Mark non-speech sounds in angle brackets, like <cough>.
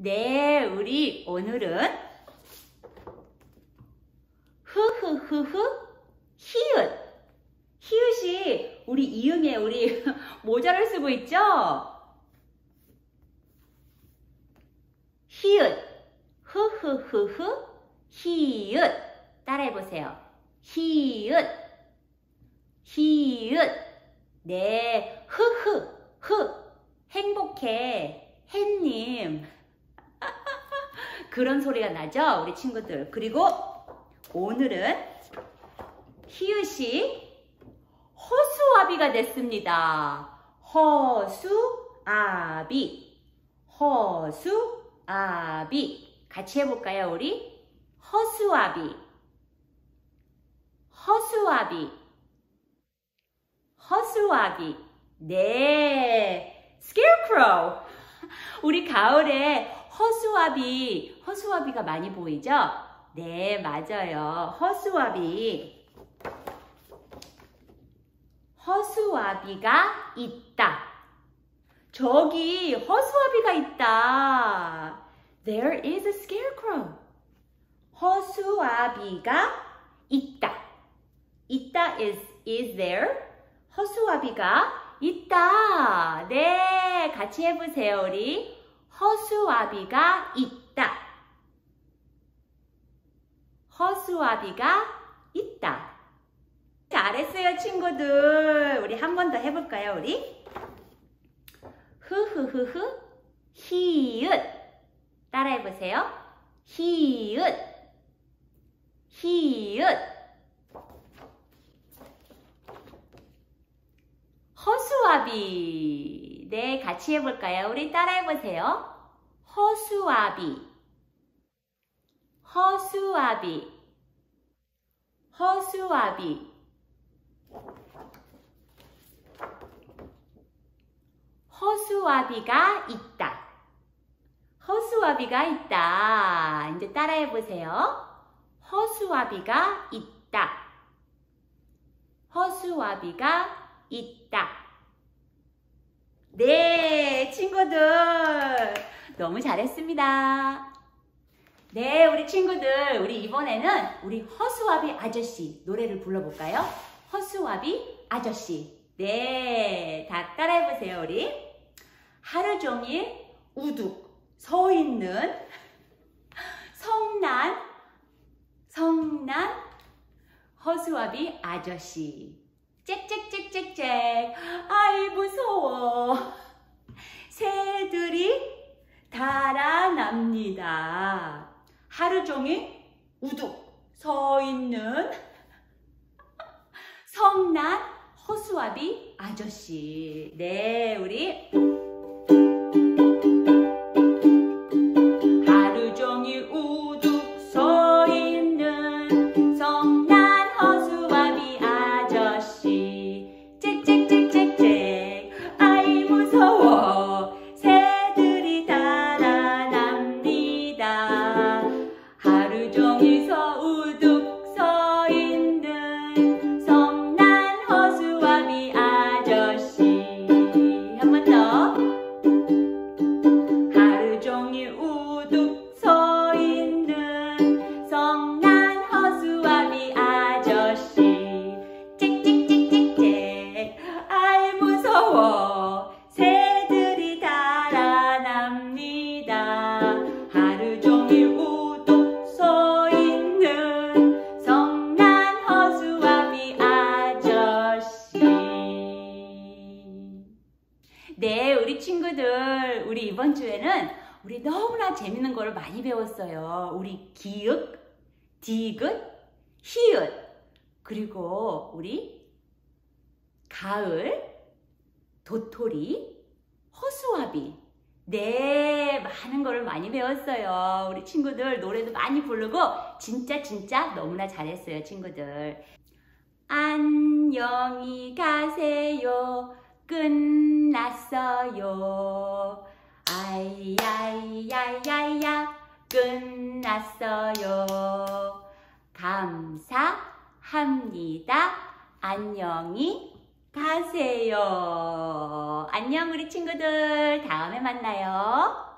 네, 우리 오늘은 흐흐흐흐 히읗 히읗이 우리 이응에 우리 <laughs> 모자를 쓰고 있죠? 히읗 흐흐흐흐 히읗 따라해보세요. 히읗 히읗 네 흐흐 흐. 행복해. 햇님 그런 소리가 나죠 우리 친구들. 그리고 오늘은 히읗이 허수아비가 됐습니다. 허수아비. 허수아비. 같이 해볼까요 우리? 허수아비. 허수아비. 허수아비. 네. scarecrow 우리 가을에 허수아비, 허수아비가 많이 보이죠? 네, 맞아요. 허수아비. 허수아비가 있다. 저기 허수아비가 있다. There is a scarecrow. 허수아비가 있다. 있다 is, is there. 허수아비가 있다. 네, 같이 해보세요, 우리. 허수아비가 있다. 허수아비가 있다. 잘했어요, 친구들. 우리 한 번 더 해볼까요, 우리? 흐흐흐흐, 히읗. 따라해보세요. 히읗. 히읗. 허수아비. 네, 같이 해볼까요? 우리 따라해보세요. 허수아비. 허수아비. 허수아비. 허수아비가 있다. 허수아비가 있다. 이제 따라해 보세요. 허수아비가 있다. 허수아비가 있다. 네, 친구들. 너무 잘했습니다. 네, 우리 친구들. 우리 이번에는 우리 허수아비 아저씨 노래를 불러볼까요? 허수아비 아저씨. 네, 다 따라해보세요, 우리. 하루 종일 우둑 서 있는 성난, 성난 허수아비 아저씨. 짹짹짹짹짹. 아이 무서워. 새들이 달아납니다. 하루 종일 우뚝 서 있는 성난 허수아비 아저씨. 네 우리 네, 우리 친구들, 우리 이번 주에는 우리 너무나 재밌는 걸 많이 배웠어요. 우리 기읍, 디귿, 히읗, 그리고 우리 가을, 도토리, 허수아비. 네, 많은 거를 많이 배웠어요. 우리 친구들 노래도 많이 부르고 진짜 진짜 너무나 잘했어요, 친구들. 안녕히 가세요. 끝났어요. 아이야이야야야 끝났어요. 감사합니다. 안녕히 가세요. 안녕 우리 친구들 다음에 만나요.